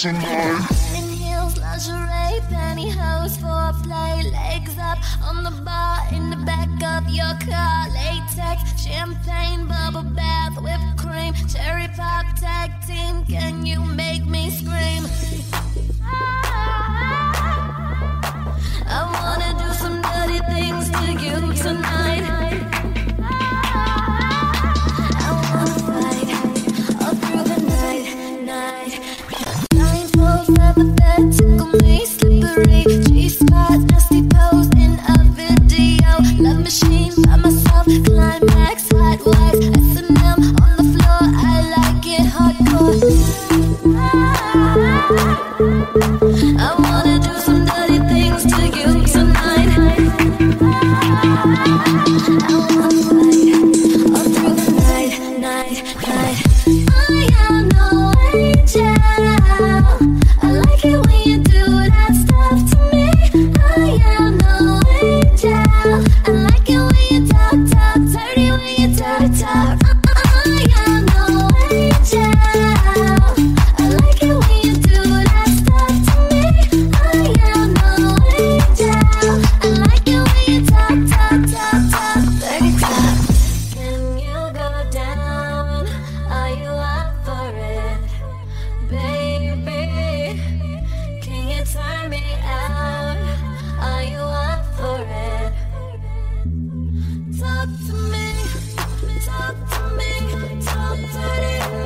tonight. In heels, lingerie, pantyhose, foreplay, legs up on the bar in the back of your car. Latex, champagne, bubble bath, whipped cream, cherry pop, tag team. Can you make me scream? Ah, I wanna do some dirty things to you tonight. I wanna Are you up for it? Talk to me, talk to me, talk to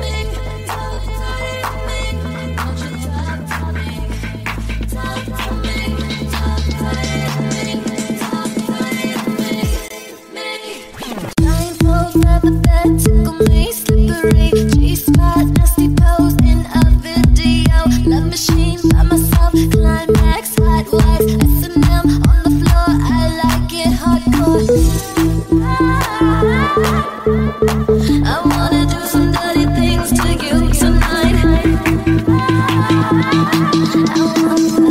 me, talk to me. Won't you talk to me? Talk to me, talk to me, talk to me, me. Tickle me, Thank you.